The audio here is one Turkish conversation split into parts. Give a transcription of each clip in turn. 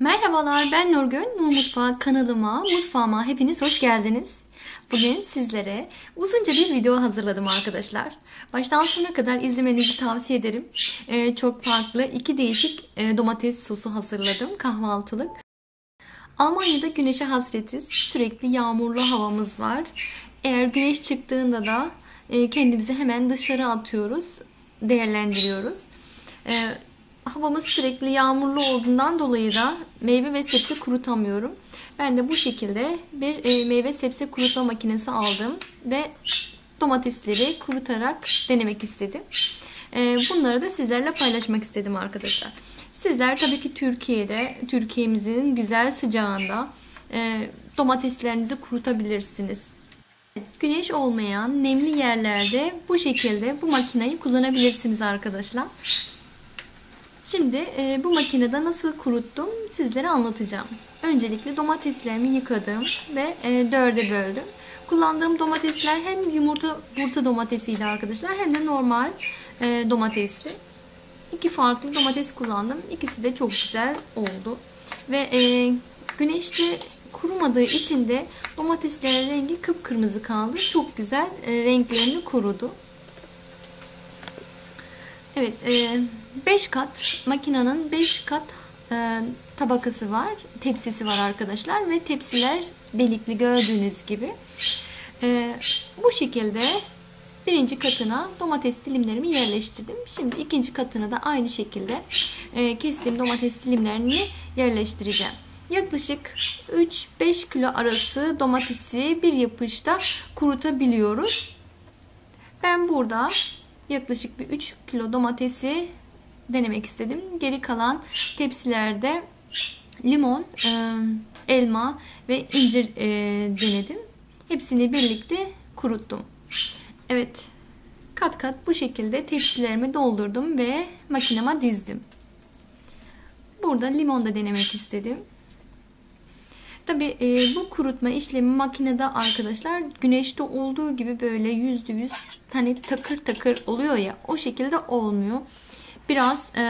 Merhabalar ben Nurgül. Nur Mutfağı kanalıma, mutfağıma hepiniz hoş geldiniz. Bugün sizlere uzunca bir video hazırladım arkadaşlar. Baştan sona kadar izlemenizi tavsiye ederim. Ee, çok farklı iki değişik e, domates sosu hazırladım kahvaltılık. Almanya'da güneşe hasretiz. Sürekli yağmurlu havamız var. Eğer güneş çıktığında da e, kendimizi hemen dışarı atıyoruz, değerlendiriyoruz. E, havamız sürekli yağmurlu olduğundan dolayı da meyve ve sebze kurutamıyorum. Ben de bu şekilde bir e, meyve sebze kurutma makinesi aldım ve domatesleri kurutarak denemek istedim. E, bunları da sizlerle paylaşmak istedim arkadaşlar. Sizler tabii ki Türkiye'de, Türkiye'mizin güzel sıcağında e, domateslerinizi kurutabilirsiniz. Güneş olmayan nemli yerlerde bu şekilde bu makineyi kullanabilirsiniz arkadaşlar. Şimdi e, bu makinede nasıl kuruttum sizlere anlatacağım. Öncelikle domateslerimi yıkadım ve e, dörde böldüm. Kullandığım domatesler hem yumurta burta domatesiydi arkadaşlar hem de normal e, domatesti. İki farklı domates kullandım. İkisi de çok güzel oldu. Ve e, güneşte kurumadığı için de domateslerin rengi kıpkırmızı kaldı. Çok güzel e, renklerini korudu. Evet, 5 e, kat makinenin 5 kat e, tabakası var, tepsisi var arkadaşlar ve tepsiler delikli gördüğünüz gibi. E, bu şekilde birinci katına domates dilimlerimi yerleştirdim. Şimdi ikinci katına da aynı şekilde kestiğim domates dilimlerini yerleştireceğim. Yaklaşık 3-5 kilo arası domatesi bir yapışta kurutabiliyoruz. Ben burada yaklaşık bir 3 kilo domatesi denemek istedim. Geri kalan tepsilerde limon, e, elma ve incir e, denedim. Hepsini birlikte kuruttum. Evet kat kat bu şekilde tepsilerimi doldurdum ve makinama dizdim. Burada limon da denemek istedim. Tabi e, bu kurutma işlemi makinede arkadaşlar güneşte olduğu gibi böyle yüzde yüz hani takır takır oluyor ya o şekilde olmuyor. Biraz e,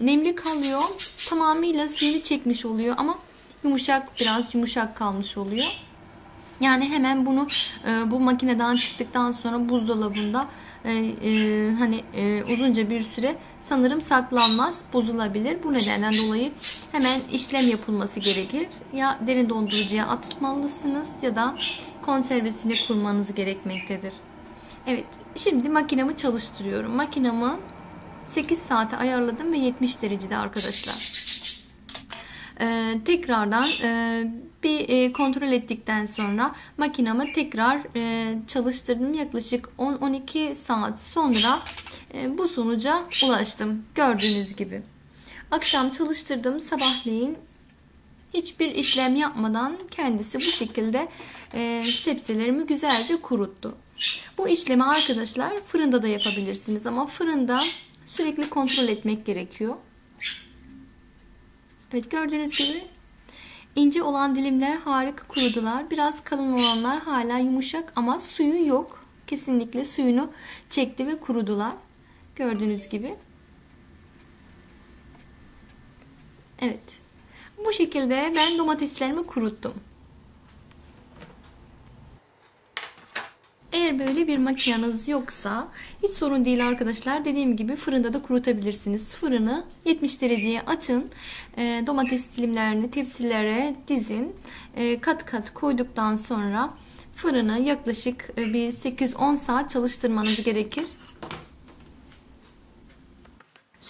nemli kalıyor. Tamamıyla suyunu çekmiş oluyor ama yumuşak biraz yumuşak kalmış oluyor. Yani hemen bunu e, bu makineden çıktıktan sonra buzdolabında e, e, hani e, uzunca bir süre sanırım saklanmaz, bozulabilir. Bu nedenden dolayı hemen işlem yapılması gerekir. Ya derin dondurucuya atmalısınız ya da konservesini kurmanız gerekmektedir. Evet, şimdi makinamı çalıştırıyorum. Makinamı 8 saate ayarladım ve 70 derecede arkadaşlar. Ee, tekrardan e, bir e, kontrol ettikten sonra makinamı tekrar e, çalıştırdım. Yaklaşık 10-12 saat sonra e, bu sonuca ulaştım. Gördüğünüz gibi. Akşam çalıştırdım. Sabahleyin hiçbir işlem yapmadan kendisi bu şekilde e, sebzelerimi güzelce kuruttu. Bu işlemi arkadaşlar fırında da yapabilirsiniz ama fırında sürekli kontrol etmek gerekiyor. Evet gördüğünüz gibi ince olan dilimler harika kurudular. Biraz kalın olanlar hala yumuşak ama suyu yok. Kesinlikle suyunu çekti ve kurudular. Gördüğünüz gibi. Evet. Bu şekilde ben domateslerimi kuruttum. Böyle bir makineniz yoksa hiç sorun değil arkadaşlar. Dediğim gibi fırında da kurutabilirsiniz. Fırını 70 dereceye açın. E, domates dilimlerini tepsilere dizin. E, kat kat koyduktan sonra fırını yaklaşık e, bir 8-10 saat çalıştırmanız gerekir.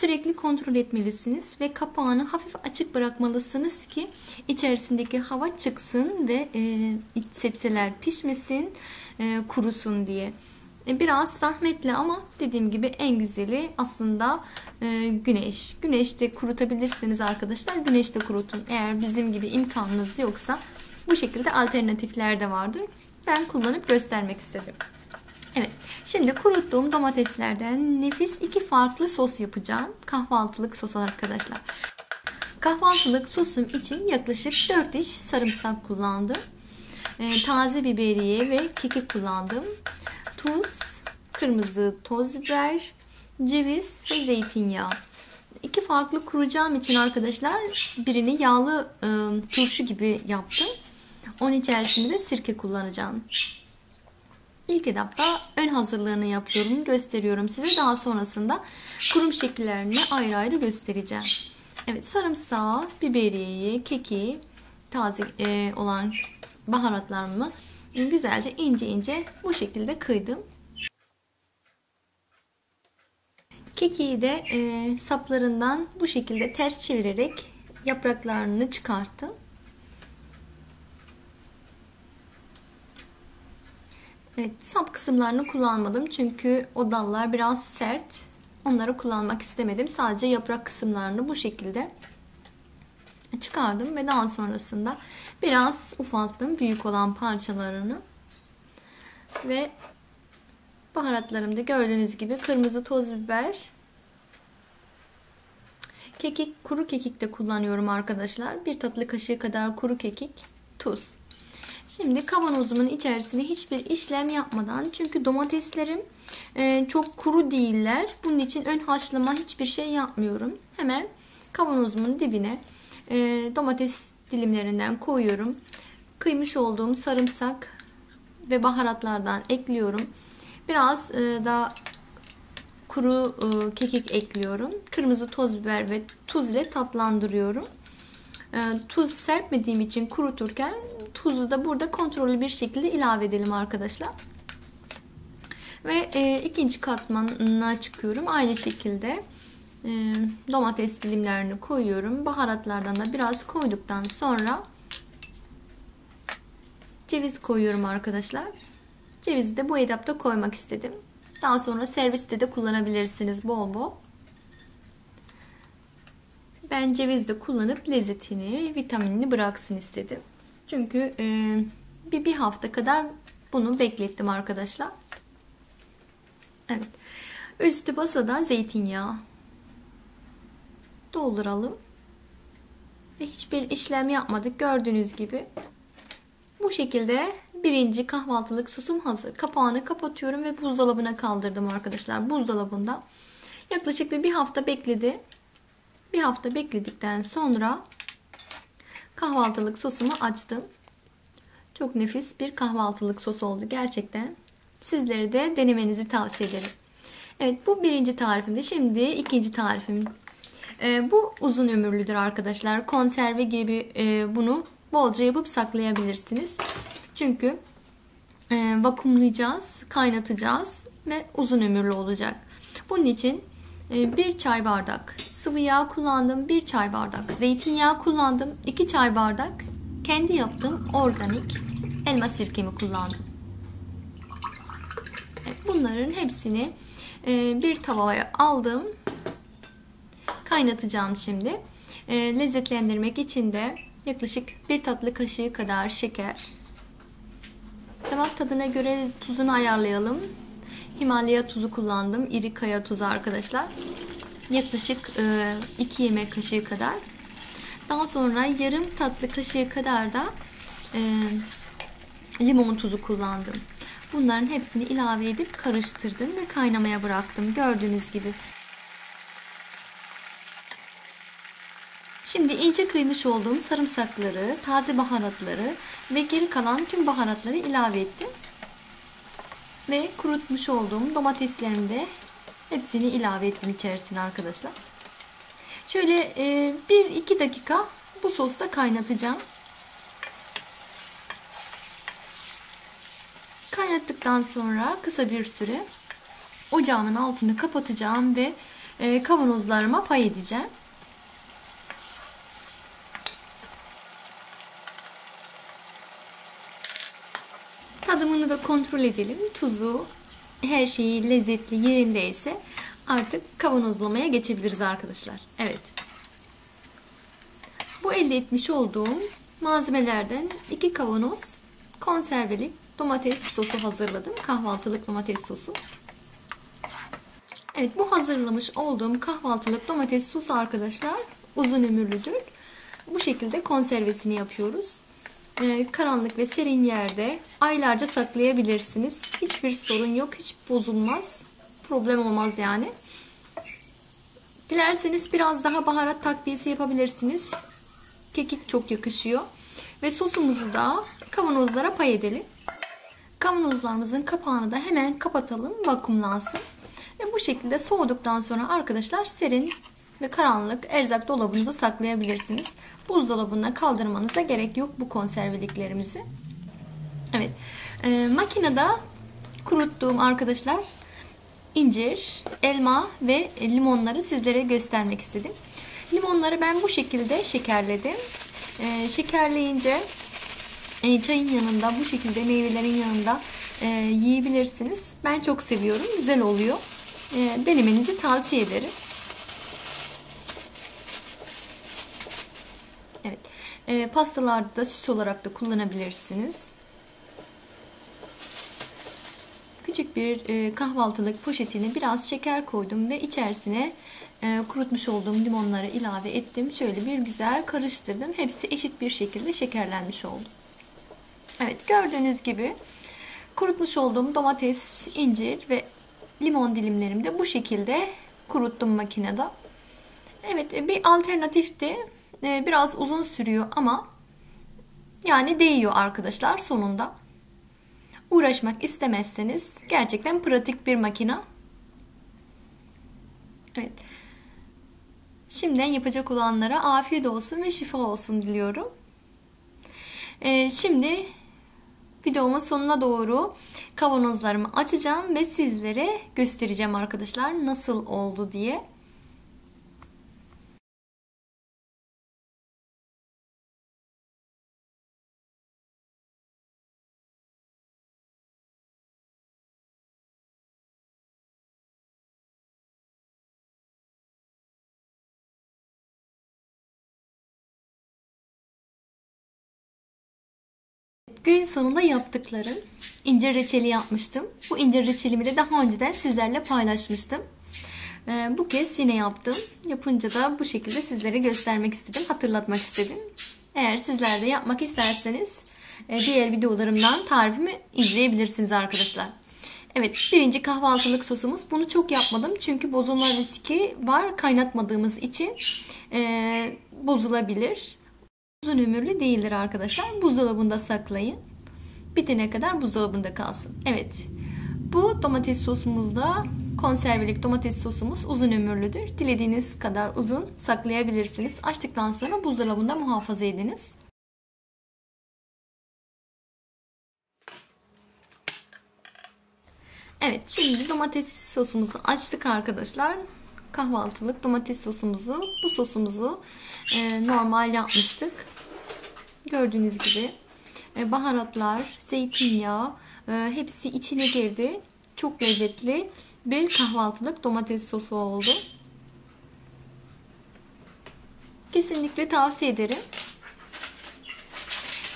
Sürekli kontrol etmelisiniz ve kapağını hafif açık bırakmalısınız ki içerisindeki hava çıksın ve e, iç sebzeler pişmesin, e, kurusun diye. E, biraz zahmetli ama dediğim gibi en güzeli aslında e, güneş. Güneşte kurutabilirsiniz arkadaşlar. Güneşte kurutun. Eğer bizim gibi imkanınız yoksa bu şekilde alternatifler de vardır. Ben kullanıp göstermek istedim. Evet. Şimdi kuruttuğum domateslerden nefis iki farklı sos yapacağım. Kahvaltılık sos arkadaşlar. Kahvaltılık sosum için yaklaşık 4 diş sarımsak kullandım. E, taze biberiye ve kekik kullandım. Tuz, kırmızı toz biber, ceviz ve zeytinyağı. İki farklı kuracağım için arkadaşlar birini yağlı e, turşu gibi yaptım. Onun içerisinde de sirke kullanacağım. İlk etapta ön hazırlığını yapıyorum, gösteriyorum size. Daha sonrasında kurum şekillerini ayrı ayrı göstereceğim. Evet sarımsağı, biberiyeyi, keki, taze e, olan baharatlarımı güzelce ince ince bu şekilde kıydım. Kekiği de e, saplarından bu şekilde ters çevirerek yapraklarını çıkarttım. Evet, sap kısımlarını kullanmadım çünkü o dallar biraz sert. Onları kullanmak istemedim. Sadece yaprak kısımlarını bu şekilde çıkardım ve daha sonrasında biraz ufalttım büyük olan parçalarını. Ve baharatlarımda gördüğünüz gibi kırmızı toz biber, kekik, kuru kekik de kullanıyorum arkadaşlar. Bir tatlı kaşığı kadar kuru kekik, tuz. Şimdi kavanozumun içerisine hiçbir işlem yapmadan çünkü domateslerim e, çok kuru değiller. Bunun için ön haşlama hiçbir şey yapmıyorum. Hemen kavanozumun dibine e, domates dilimlerinden koyuyorum. Kıymış olduğum sarımsak ve baharatlardan ekliyorum. Biraz e, daha kuru kekik ekliyorum. Kırmızı toz biber ve tuz ile tatlandırıyorum. Tuz serpmediğim için kuruturken tuzu da burada kontrollü bir şekilde ilave edelim arkadaşlar. Ve e, ikinci katmana çıkıyorum. Aynı şekilde e, domates dilimlerini koyuyorum. Baharatlardan da biraz koyduktan sonra ceviz koyuyorum arkadaşlar. Cevizi de bu etapta koymak istedim. Daha sonra serviste de kullanabilirsiniz bol bol. Ben ceviz de kullanıp lezzetini, vitaminini bıraksın istedim. Çünkü e, bir, bir hafta kadar bunu beklettim arkadaşlar. Evet. Üstü basada zeytinyağı. Dolduralım. Ve hiçbir işlem yapmadık. Gördüğünüz gibi. Bu şekilde birinci kahvaltılık sosum hazır. Kapağını kapatıyorum ve buzdolabına kaldırdım arkadaşlar. Buzdolabında yaklaşık bir, bir hafta bekledi. Bir hafta bekledikten sonra kahvaltılık sosumu açtım. Çok nefis bir kahvaltılık sos oldu gerçekten. Sizleri de denemenizi tavsiye ederim. Evet bu birinci tarifimdi. Şimdi ikinci tarifim. Ee, bu uzun ömürlüdür arkadaşlar. Konserve gibi e, bunu bolca yapıp saklayabilirsiniz. Çünkü e, vakumlayacağız, kaynatacağız ve uzun ömürlü olacak. Bunun için e, bir çay bardak sıvı yağ kullandım. Bir çay bardak zeytinyağı kullandım. 2 çay bardak kendi yaptığım organik elma sirkemi kullandım. Bunların hepsini e, bir tavaya aldım. Kaynatacağım şimdi. E, lezzetlendirmek için de yaklaşık bir tatlı kaşığı kadar şeker. Damak tadına göre tuzunu ayarlayalım. Himalaya tuzu kullandım. İri kaya tuzu arkadaşlar yaklaşık 2 e, yemek kaşığı kadar. Daha sonra yarım tatlı kaşığı kadar da e, limon tuzu kullandım. Bunların hepsini ilave edip karıştırdım ve kaynamaya bıraktım. Gördüğünüz gibi. Şimdi ince kıymış olduğum sarımsakları, taze baharatları ve geri kalan tüm baharatları ilave ettim. Ve kurutmuş olduğum domateslerimi de Hepsini ilave ettim içerisine arkadaşlar. Şöyle 1-2 e, dakika bu sosta kaynatacağım. Kaynattıktan sonra kısa bir süre ocağımın altını kapatacağım ve e, kavanozlarıma pay edeceğim. Tadımını da kontrol edelim. Tuzu, her şeyi lezzetli yerindeyse artık kavanozlamaya geçebiliriz arkadaşlar. Evet. Bu elde etmiş olduğum malzemelerden iki kavanoz konservelik domates sosu hazırladım. Kahvaltılık domates sosu. Evet bu hazırlamış olduğum kahvaltılık domates sosu arkadaşlar uzun ömürlüdür. Bu şekilde konservesini yapıyoruz. Ee, karanlık ve serin yerde aylarca saklayabilirsiniz. Hiçbir sorun yok. Hiç bozulmaz. Problem olmaz yani. Dilerseniz biraz daha baharat takviyesi yapabilirsiniz. Kekik çok yakışıyor. Ve sosumuzu da kavanozlara pay edelim. Kavanozlarımızın kapağını da hemen kapatalım vakumlansın. Ve bu şekilde soğuduktan sonra arkadaşlar serin ve karanlık erzak dolabınıza saklayabilirsiniz. Buzdolabına kaldırmanıza gerek yok bu konserveliklerimizi. Evet. E, makinede kuruttuğum arkadaşlar incir, elma ve limonları sizlere göstermek istedim. Limonları ben bu şekilde şekerledim. E, şekerleyince e, çayın yanında bu şekilde meyvelerin yanında e, yiyebilirsiniz. Ben çok seviyorum. Güzel oluyor. E, denemenizi tavsiye ederim. Evet. E, pastalarda da süs olarak da kullanabilirsiniz. Küçük bir e, kahvaltılık poşetine biraz şeker koydum ve içerisine e, kurutmuş olduğum limonları ilave ettim. Şöyle bir güzel karıştırdım. Hepsi eşit bir şekilde şekerlenmiş oldu. Evet gördüğünüz gibi kurutmuş olduğum domates, incir ve limon dilimlerimi de bu şekilde kuruttum makinede. Evet bir alternatifti. E, biraz uzun sürüyor ama yani değiyor arkadaşlar sonunda. Uğraşmak istemezseniz gerçekten pratik bir makina. Evet. Şimdiden yapacak olanlara afiyet olsun ve şifa olsun diliyorum. Ee, şimdi videomun sonuna doğru kavanozlarımı açacağım ve sizlere göstereceğim arkadaşlar nasıl oldu diye. Gün sonunda yaptıklarım. incir reçeli yapmıştım. Bu incir reçelimi de daha önceden sizlerle paylaşmıştım. Ee, bu kez yine yaptım. Yapınca da bu şekilde sizlere göstermek istedim. Hatırlatmak istedim. Eğer sizler de yapmak isterseniz e, diğer videolarımdan tarifimi izleyebilirsiniz arkadaşlar. Evet birinci kahvaltılık sosumuz. Bunu çok yapmadım. Çünkü bozulma riski var. Kaynatmadığımız için e, bozulabilir. Uzun ömürlü değildir arkadaşlar. Buzdolabında saklayın. Bitene kadar buzdolabında kalsın. Evet. Bu domates sosumuzda konservelik domates sosumuz uzun ömürlüdür. Dilediğiniz kadar uzun saklayabilirsiniz. Açtıktan sonra buzdolabında muhafaza ediniz. Evet şimdi domates sosumuzu açtık arkadaşlar kahvaltılık domates sosumuzu, bu sosumuzu e, normal yapmıştık. Gördüğünüz gibi e, baharatlar, zeytinyağı e, hepsi içine girdi. Çok lezzetli bir kahvaltılık domates sosu oldu. Kesinlikle tavsiye ederim.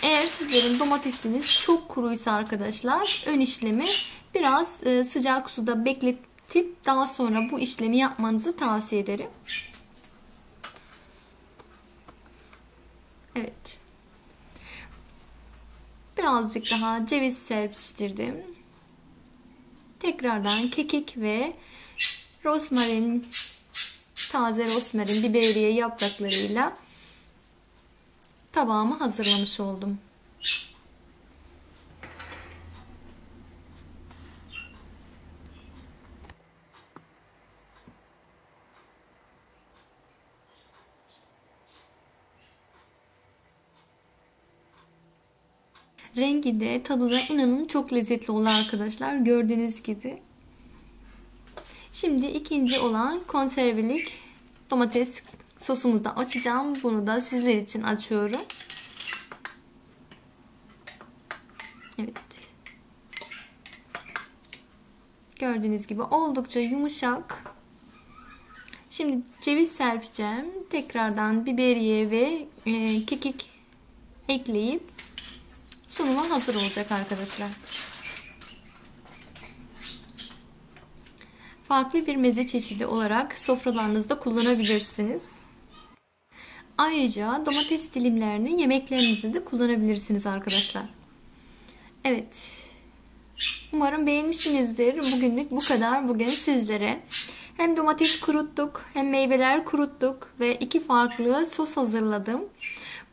Eğer sizlerin domatesiniz çok kuruysa arkadaşlar ön işlemi biraz e, sıcak suda beklet tip daha sonra bu işlemi yapmanızı tavsiye ederim. Evet. Birazcık daha ceviz serpiştirdim. Tekrardan kekik ve rosmarin, taze rosmarin, biberiye yapraklarıyla tabağımı hazırlamış oldum. Rengi de tadı da inanın çok lezzetli oldu arkadaşlar. Gördüğünüz gibi. Şimdi ikinci olan konservelik domates sosumuzu da açacağım. Bunu da sizler için açıyorum. Evet. Gördüğünüz gibi oldukça yumuşak. Şimdi ceviz serpeceğim. Tekrardan biberiye ve e, kekik ekleyip sunuma hazır olacak arkadaşlar. Farklı bir meze çeşidi olarak sofralarınızda kullanabilirsiniz. Ayrıca domates dilimlerini yemeklerinizde de kullanabilirsiniz arkadaşlar. Evet. Umarım beğenmişsinizdir. Bugünlük bu kadar. Bugün sizlere hem domates kuruttuk hem meyveler kuruttuk ve iki farklı sos hazırladım.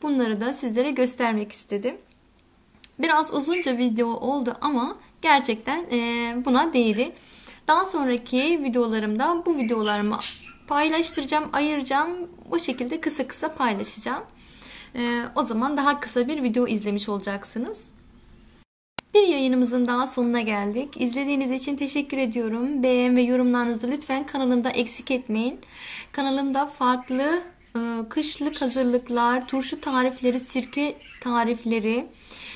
Bunları da sizlere göstermek istedim. Biraz uzunca video oldu ama gerçekten buna değdi. Daha sonraki videolarımda bu videolarımı paylaştıracağım, ayıracağım. Bu şekilde kısa kısa paylaşacağım. O zaman daha kısa bir video izlemiş olacaksınız. Bir yayınımızın daha sonuna geldik. İzlediğiniz için teşekkür ediyorum. Beğen ve yorumlarınızı lütfen kanalımda eksik etmeyin. Kanalımda farklı e, kışlık hazırlıklar, turşu tarifleri, sirke tarifleri,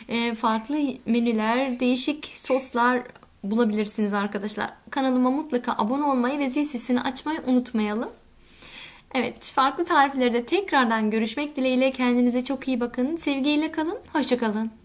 e, farklı menüler, değişik soslar bulabilirsiniz arkadaşlar. Kanalıma mutlaka abone olmayı ve zil sesini açmayı unutmayalım. Evet, farklı tariflerde tekrardan görüşmek dileğiyle kendinize çok iyi bakın. Sevgiyle kalın, hoşçakalın.